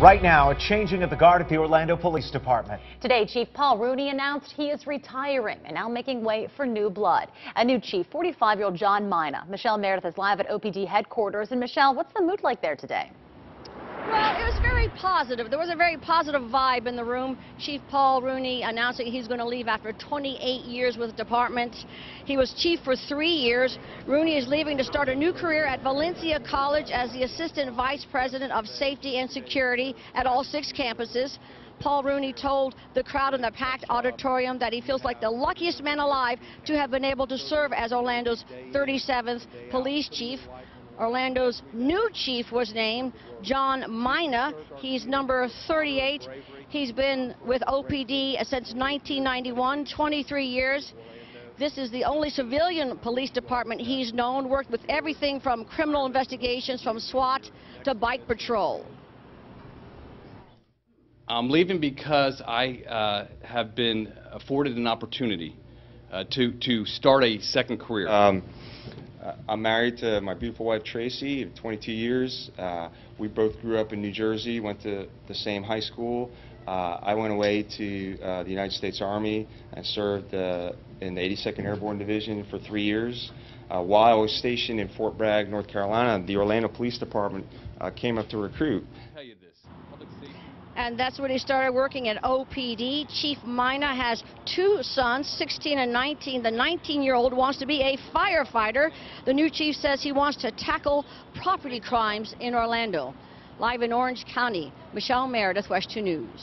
Right now, a changing of the guard at the Orlando Police Department. Today, Chief Paul Rooney announced he is retiring and now making way for new blood. A new chief, 45-year-old John Mina. Michelle Meredith is live at OPD headquarters. And Michelle, what's the mood like there today? Very positive. There was a very positive vibe in the room. Chief Paul Rooney announcing he's going to leave after 28 years with the department. He was chief for three years. Rooney is leaving to start a new career at Valencia College as the assistant vice president of safety and security at all six campuses. Paul Rooney told the crowd in the packed auditorium that he feels like the luckiest man alive to have been able to serve as Orlando's 37th police chief. Orlando's new chief was named John Mina. He's number 38. He's been with OPD since 1991, 23 years. This is the only civilian police department he's known, worked with everything from criminal investigations, from SWAT to bike patrol. I'm leaving because I uh, have been afforded an opportunity uh, to, to start a second career. Um, I'm married to my beautiful wife Tracy, 22 years. Uh, we both grew up in New Jersey, went to the same high school. Uh, I went away to uh, the United States Army and served uh, in the 82nd Airborne Division for three years. Uh, while I was stationed in Fort Bragg, North Carolina, the Orlando Police Department uh, came up to recruit. And that's when he started working at OPD. Chief Mina has two sons, 16 and 19. The 19-year-old wants to be a firefighter. The new chief says he wants to tackle property crimes in Orlando. Live in Orange County, Michelle Meredith, WESH 2 News.